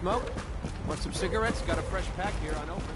smoke? Want some cigarettes? Got a fresh pack here unopened. Oh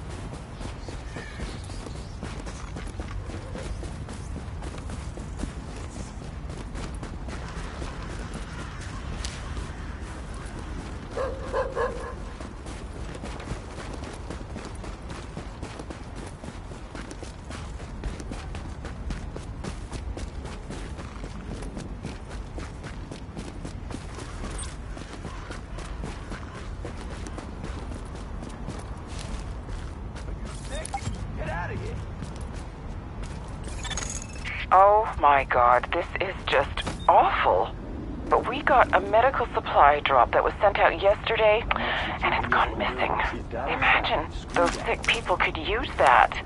my god, this is just awful. But we got a medical supply drop that was sent out yesterday, and it's gone missing. Imagine those sick people could use that.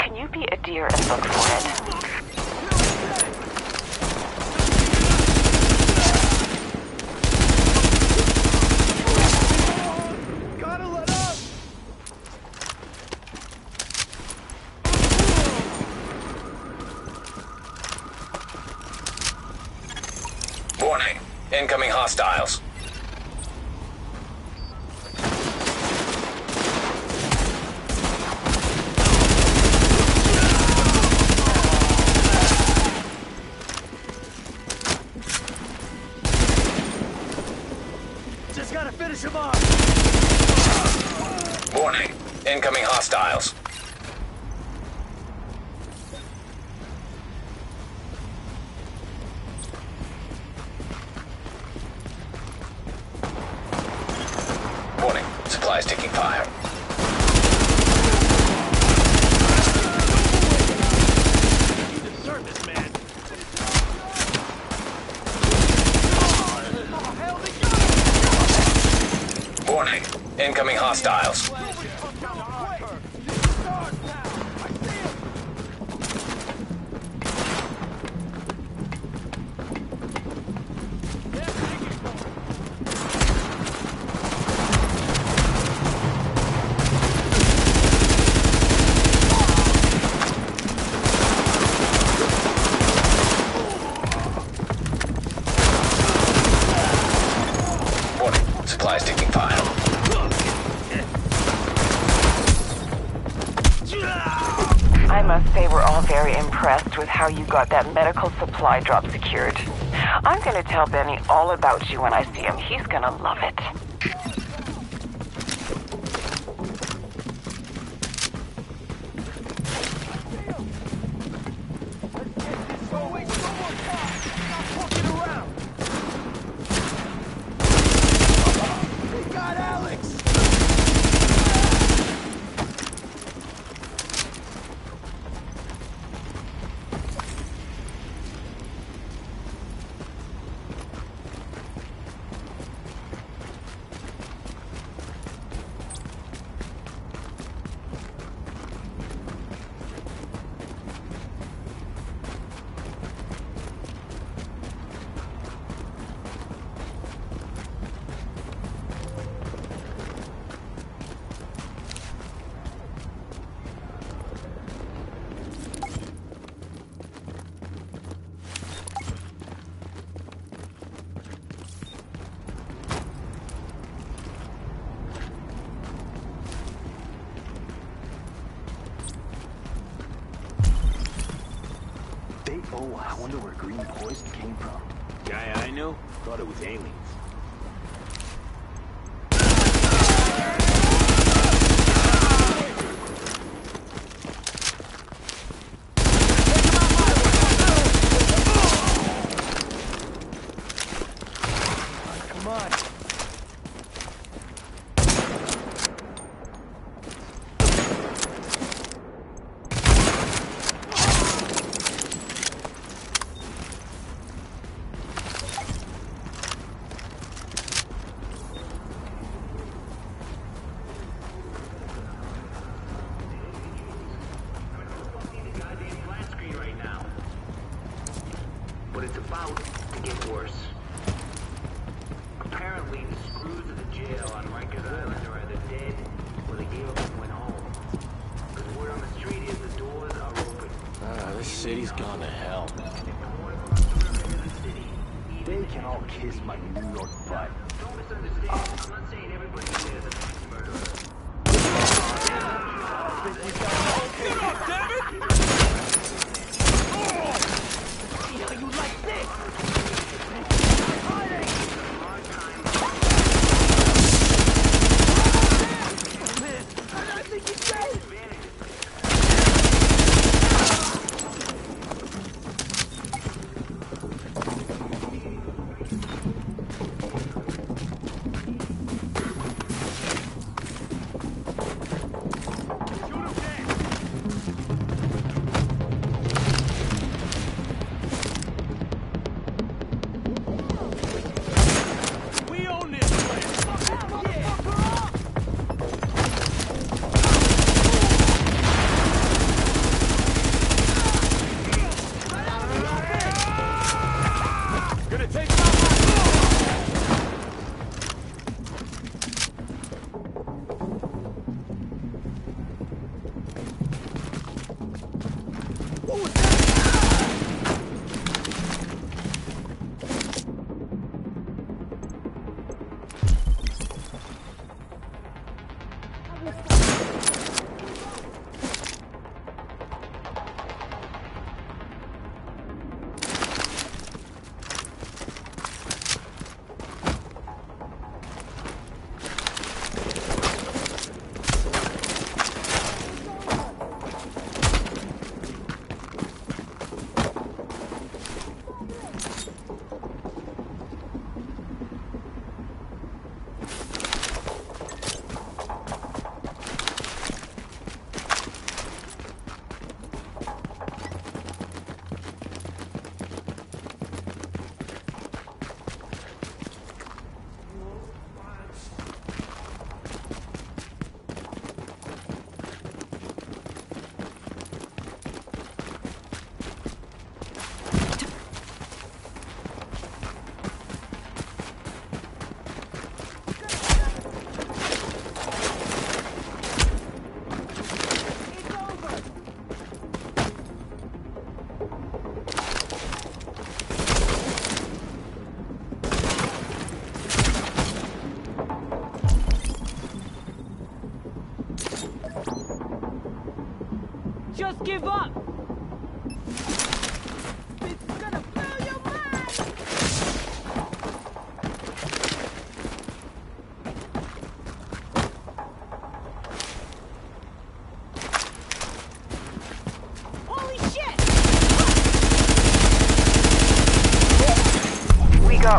Can you be a dear and look for it? Gotta let up! Warning. Incoming hostiles. Just gotta finish him off! Warning. Incoming hostiles. Warning. Supplies taking fire. You deserve this, man! Warning. Incoming hostiles. Supply drop secured. I'm gonna tell Benny all about you when I see him. He's gonna love it. We got Alex! They, oh, I wonder where green poison came from. Guy I know thought it was aliens.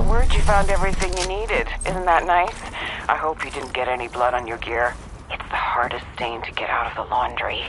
Word you found everything you needed. Isn't that nice? I hope you didn't get any blood on your gear. It's the hardest stain to get out of the laundry.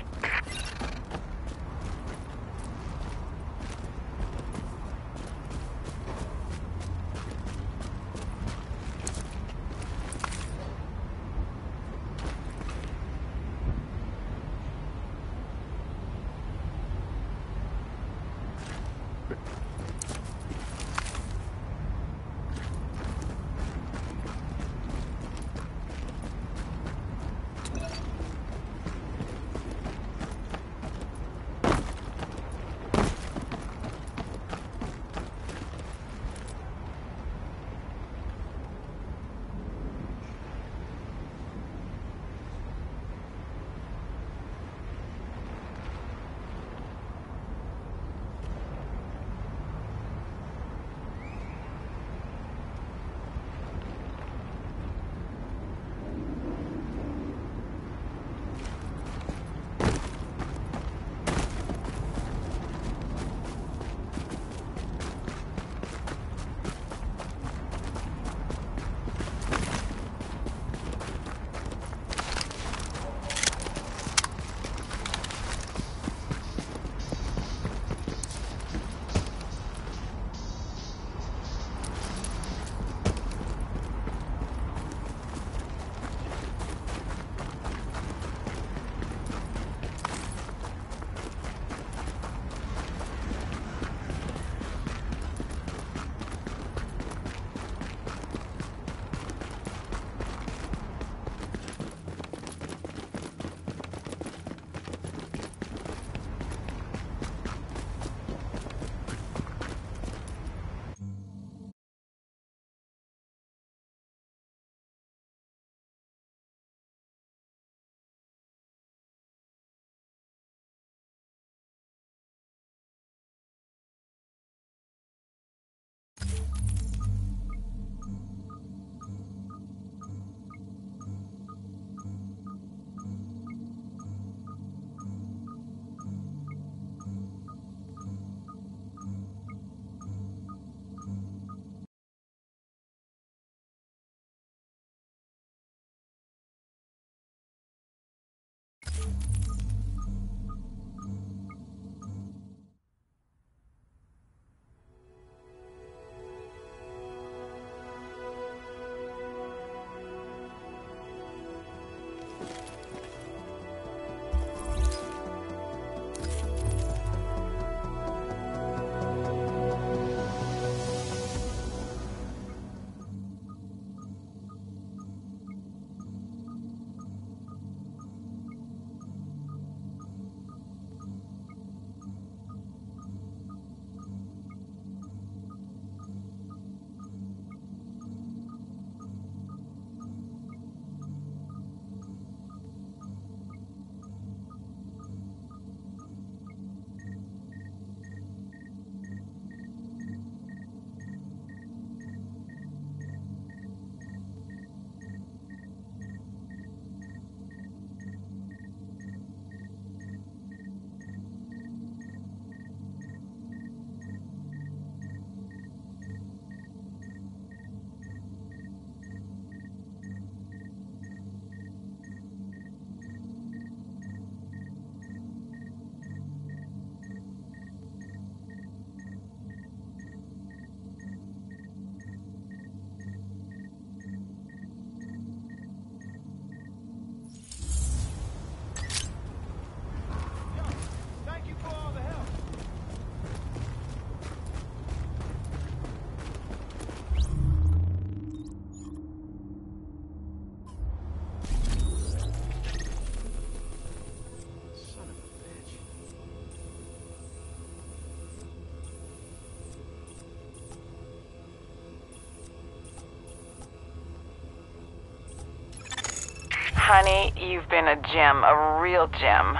Honey, you've been a gem, a real gem.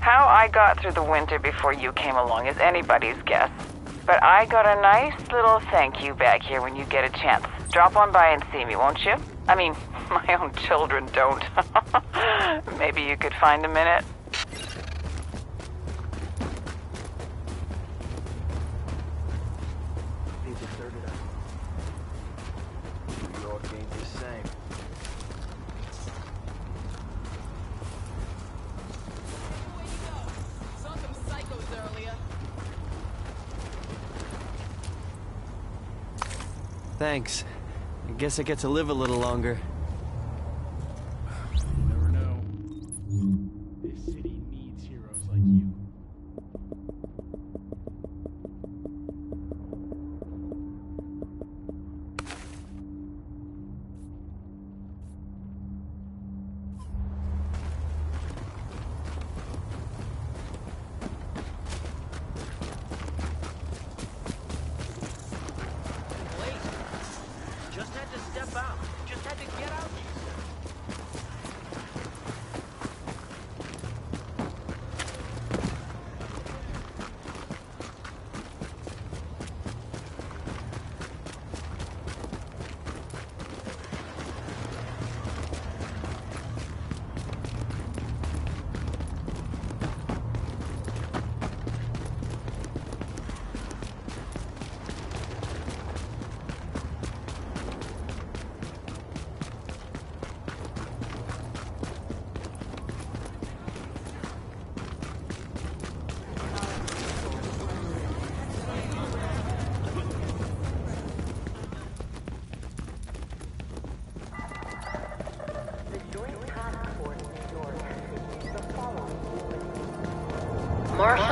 How I got through the winter before you came along is anybody's guess. But I got a nice little thank you back here when you get a chance. Drop on by and see me, won't you? I mean, my own children don't. Maybe you could find a minute. Thanks. I guess I get to live a little longer.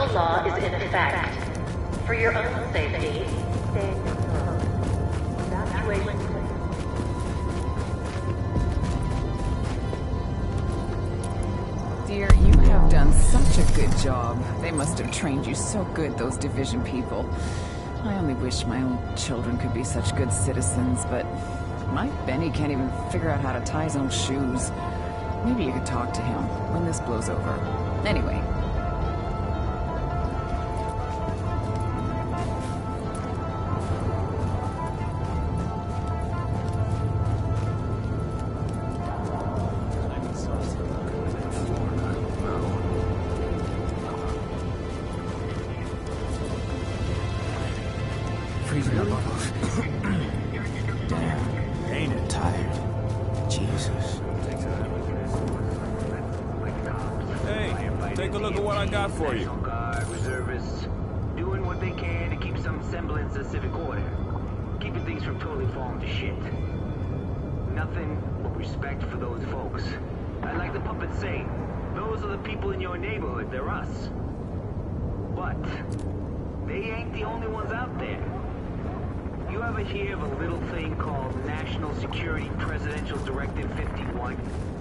Martial law is in effect. For your own safety, stay home. Evacuation Dear, you have done such a good job. They must have trained you so good, those division people. I only wish my own children could be such good citizens, but my Benny can't even figure out how to tie his own shoes. Maybe you could talk to him when this blows over. Anyway, respect for those folks. I like the puppet say, those are the people in your neighborhood, they're us. But, they ain't the only ones out there. You ever hear of a little thing called National Security Presidential Directive 51?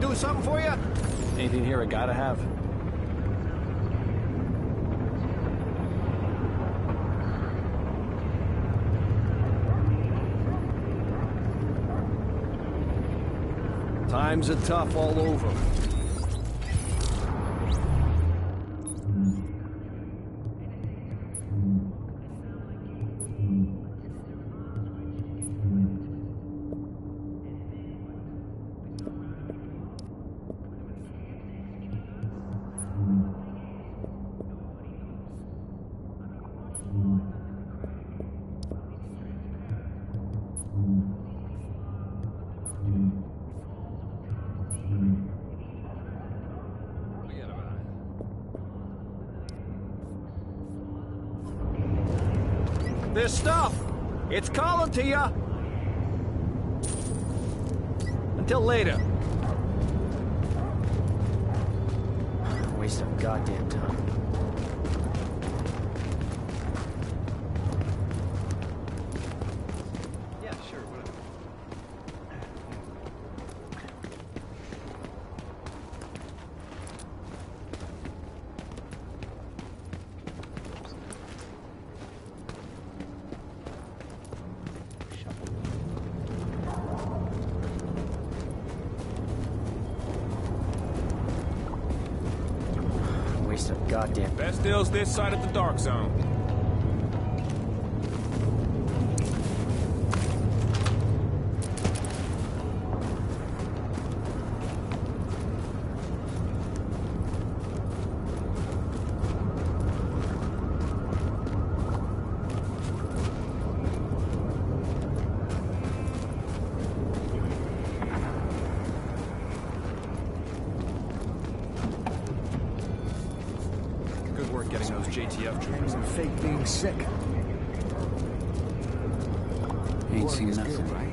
Do something for you? Anything here I gotta have? Times are tough all over. This stuff, it's calling to you. Until later. Waste of goddamn time. Goddamn. Best deals this side of the dark zone. Troopers. And fake being sick. Ain't seen nothing.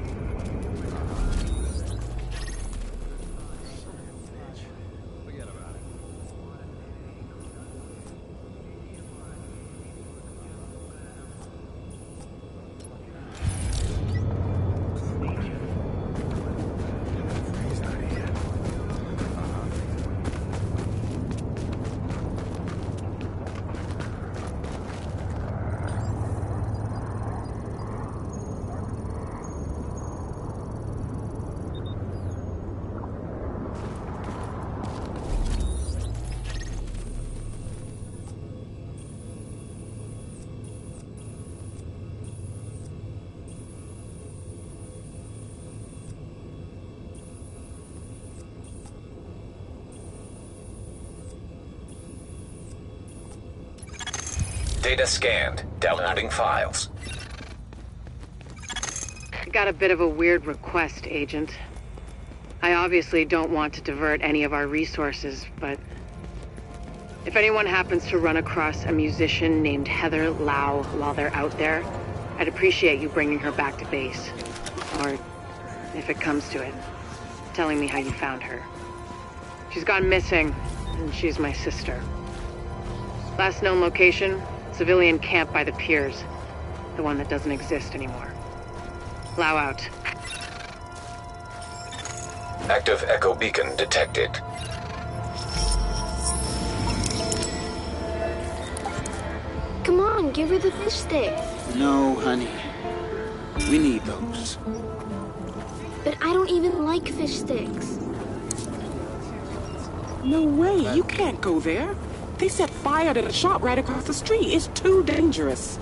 Data scanned. Downloading files. Got a bit of a weird request, Agent. I obviously don't want to divert any of our resources, but if anyone happens to run across a musician named Heather Lau while they're out there, I'd appreciate you bringing her back to base. Or, if it comes to it, telling me how you found her. She's gone missing, and she's my sister. Last known location, civilian camp by the piers. The one that doesn't exist anymore. Lau out. Active echo beacon detected. Come on, give her the fish stick. No, honey. We need those. But I don't even like fish sticks. No way, you can't go there. They set fire to the shop right across the street. It's too dangerous.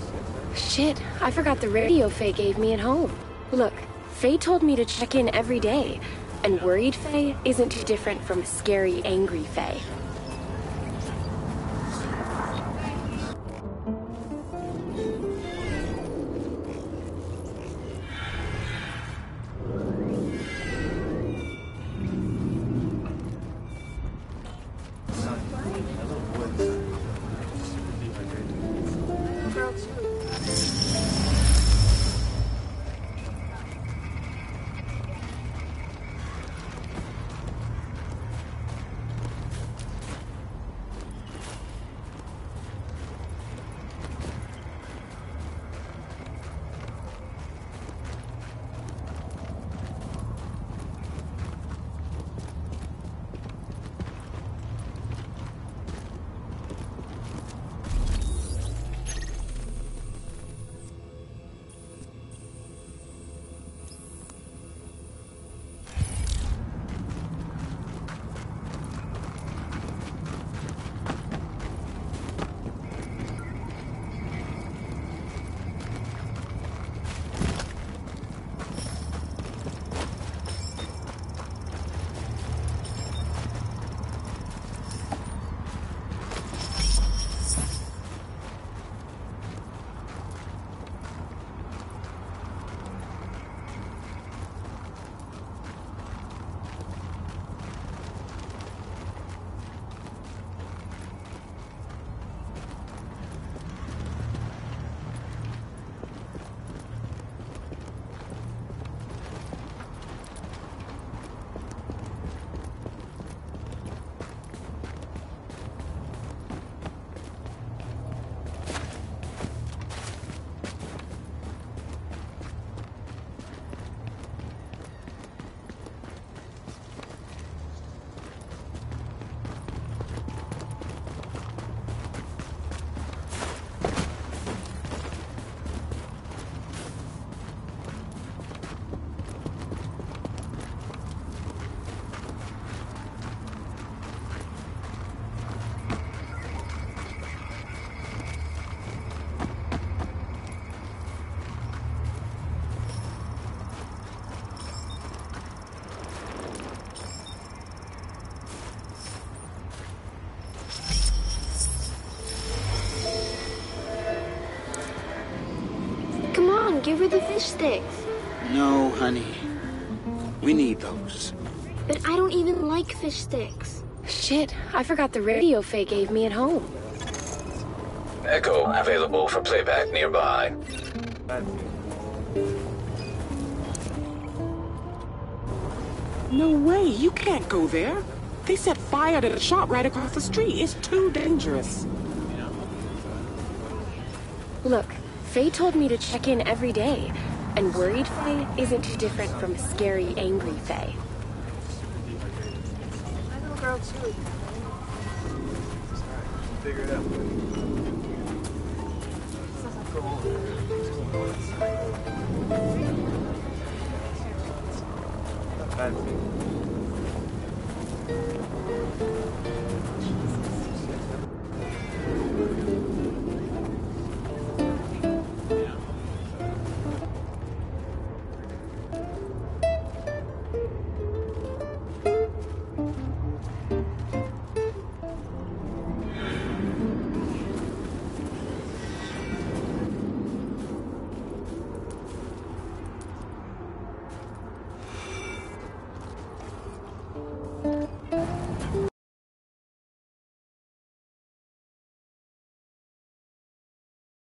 Shit, I forgot the radio Faye gave me at home. Look, Faye told me to check in every day, and worried Faye isn't too different from scary, angry Faye. Sticks. No, honey. We need those. But I don't even like fish sticks. Shit, I forgot the radio Faye gave me at home. Echo available for playback nearby. No way, you can't go there. They set fire to the shop right across the street. It's too dangerous. Look, Faye told me to check in every day, and worried Faye isn't too different from a scary, angry Faye. My little girl too. Figure it out.